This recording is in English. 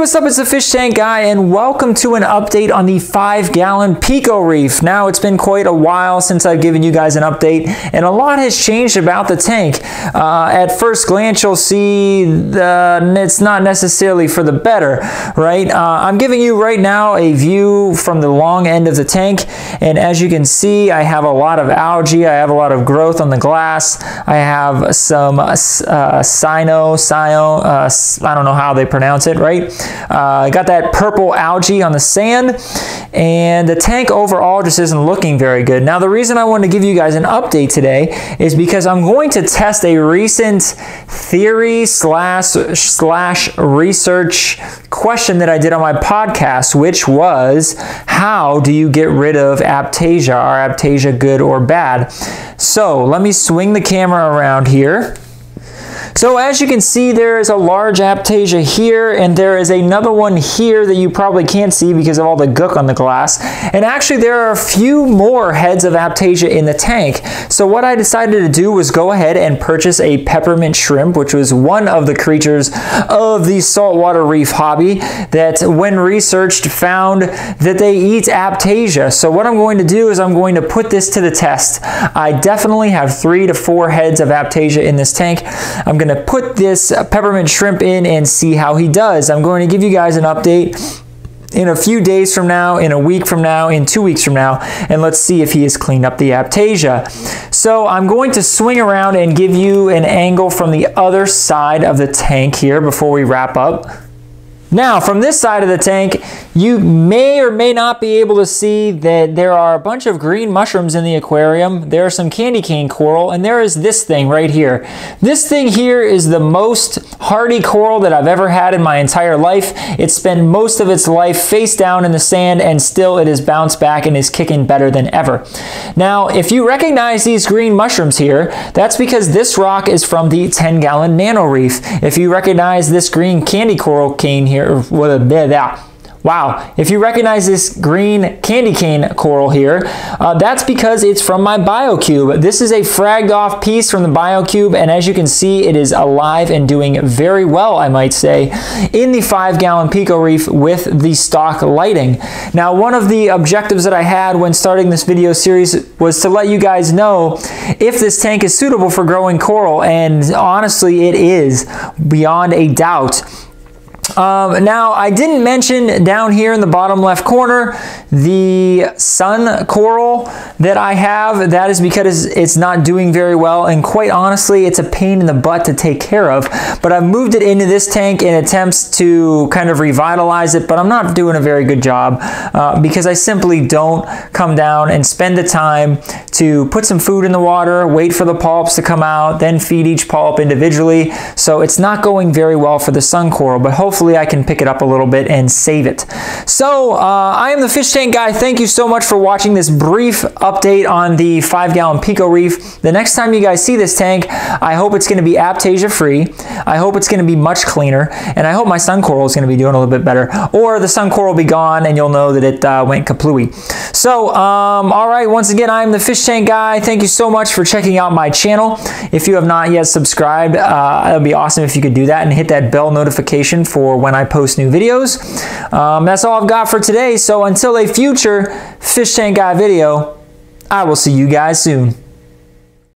what's up? It's the Fish Tank Guy, and welcome to an update on the 5 gallon Pico Reef. Now, it's been quite a while since I've given you guys an update, and a lot has changed about the tank. Uh, at first glance, you'll see the, it's not necessarily for the better, right? Uh, I'm giving you right now a view from the long end of the tank, and as you can see, I have a lot of algae, I have a lot of growth on the glass, I have some uh, cyano, cyano, uh, I don't know how they pronounce it, right? Uh, got that purple algae on the sand and the tank overall just isn't looking very good. Now the reason I wanted to give you guys an update today is because I'm going to test a recent theory slash slash research question that I did on my podcast, which was how do you get rid of aiptasia? Are aiptasia good or bad? So let me swing the camera around here. So as you can see, there is a large aiptasia here, and there is another one here that you probably can't see because of all the gook on the glass. And actually, there are a few more heads of aiptasia in the tank. So what I decided to do was go ahead and purchase a peppermint shrimp, which was one of the creatures of the saltwater reef hobby that when researched found that they eat aiptasia. So what I'm going to do is I'm going to put this to the test. I definitely have three to four heads of aiptasia in this tank. I'm going to put this peppermint shrimp in and see how he does. I'm going to give you guys an update in a few days from now, in a week from now, in two weeks from now, and let's see if he has cleaned up the Aiptasia. So I'm going to swing around and give you an angle from the other side of the tank here before we wrap up. Now, from this side of the tank, you may or may not be able to see that there are a bunch of green mushrooms in the aquarium. There are some candy cane coral, and there is this thing right here. This thing here is the most hardy coral that I've ever had in my entire life. It spent most of its life face down in the sand, and still it has bounced back and is kicking better than ever. Now, if you recognize these green mushrooms here, that's because this rock is from the 10-gallon nano reef. If you recognize this green candy coral cane here, here, a bit. Wow, if you recognize this green candy cane coral here, uh, that's because it's from my BioCube. This is a fragged off piece from the BioCube, and as you can see, it is alive and doing very well, I might say, in the five gallon Pico Reef with the stock lighting. Now, one of the objectives that I had when starting this video series was to let you guys know if this tank is suitable for growing coral, and honestly, it is beyond a doubt. Um, now, I didn't mention down here in the bottom left corner the sun coral that I have. That is because it's not doing very well, and quite honestly, it's a pain in the butt to take care of. But I've moved it into this tank in attempts to kind of revitalize it, but I'm not doing a very good job uh, because I simply don't come down and spend the time to put some food in the water, wait for the polyps to come out, then feed each polyp individually. So it's not going very well for the sun coral, but hopefully I can pick it up a little bit and save it. So uh, I am the Fish Tank Guy. Thank you so much for watching this brief update on the 5 gallon Pico Reef. The next time you guys see this tank, I hope it's going to be Aiptasia free. I hope it's going to be much cleaner. And I hope my sun coral is going to be doing a little bit better. Or the sun coral will be gone and you'll know that it uh, went kaplooey. So, um, all right, once again, I'm the Fish Tank Guy. Thank you so much for checking out my channel. If you have not yet subscribed, uh, it would be awesome if you could do that and hit that bell notification for for when I post new videos. Um, that's all I've got for today. So until a future Fish Tank Guy video, I will see you guys soon.